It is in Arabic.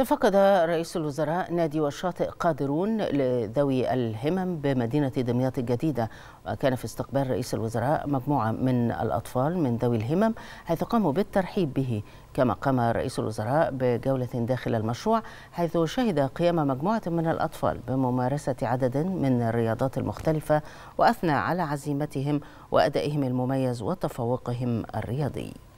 تفقد رئيس الوزراء نادي والشاطئ قادرون لذوي الهمم بمدينة دمياط الجديدة وكان في استقبال رئيس الوزراء مجموعة من الأطفال من ذوي الهمم حيث قاموا بالترحيب به كما قام رئيس الوزراء بجولة داخل المشروع حيث شهد قيام مجموعة من الأطفال بممارسة عدد من الرياضات المختلفة وأثنى على عزيمتهم وأدائهم المميز وتفوقهم الرياضي.